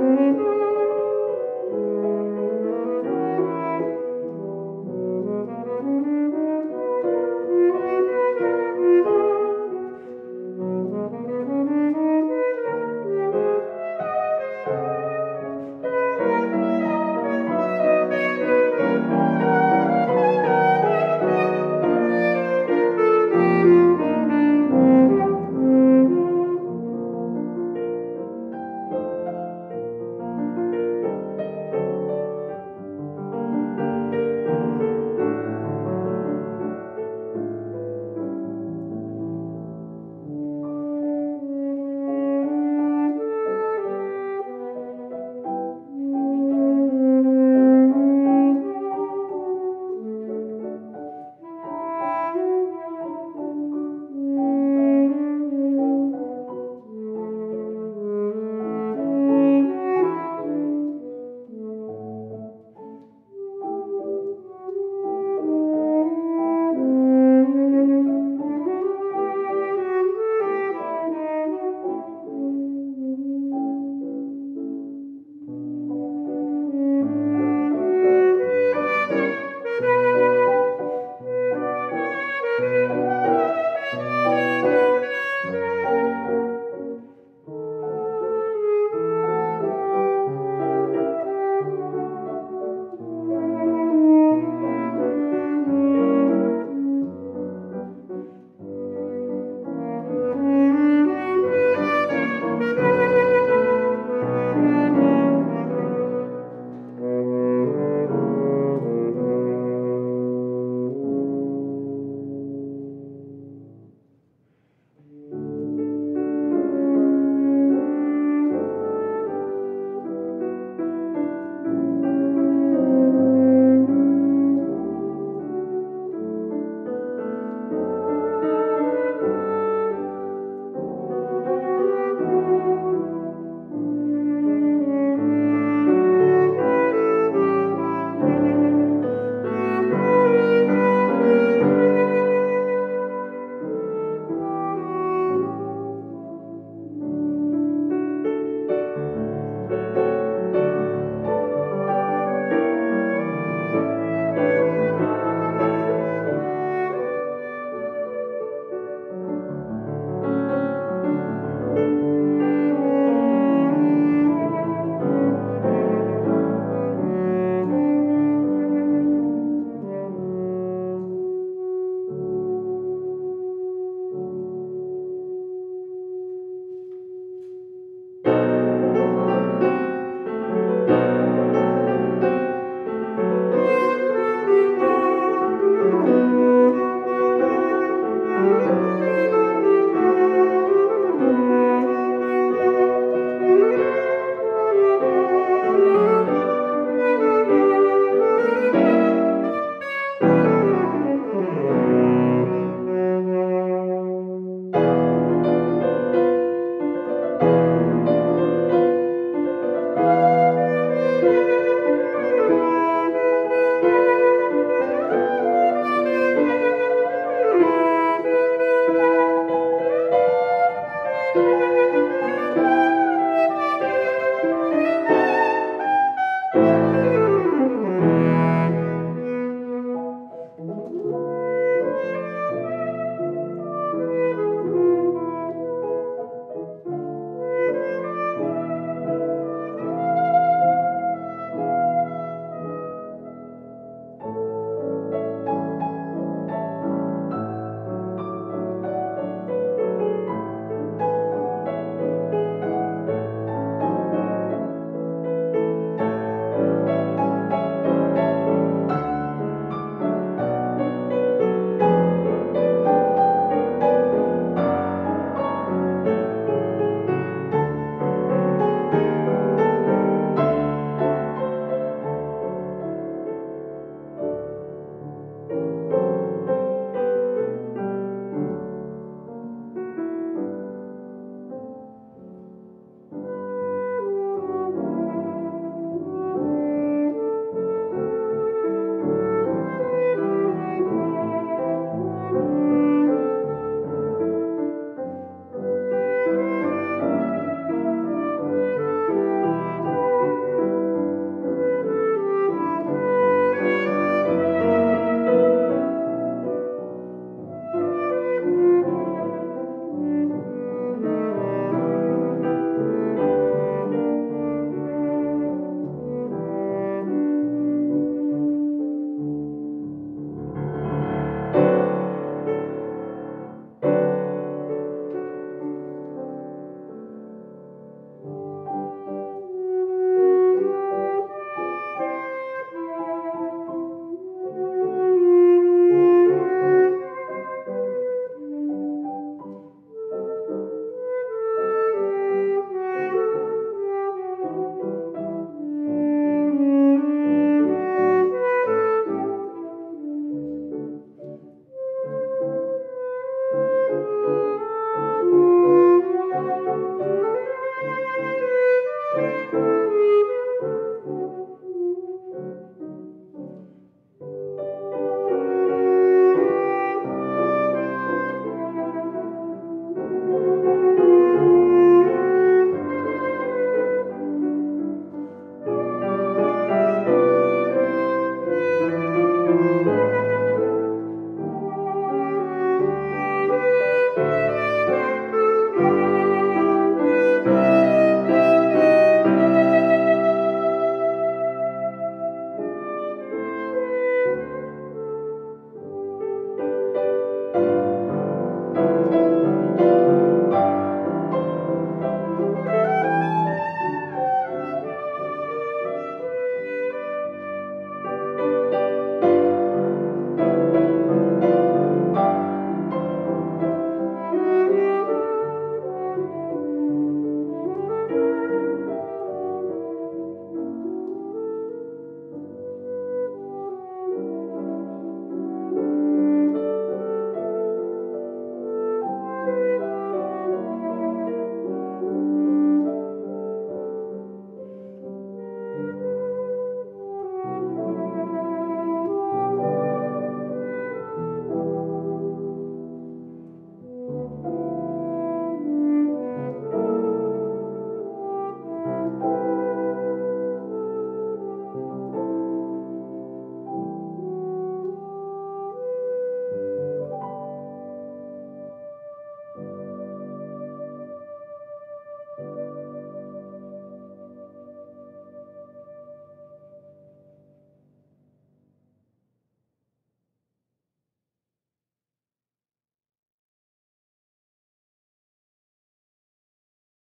Música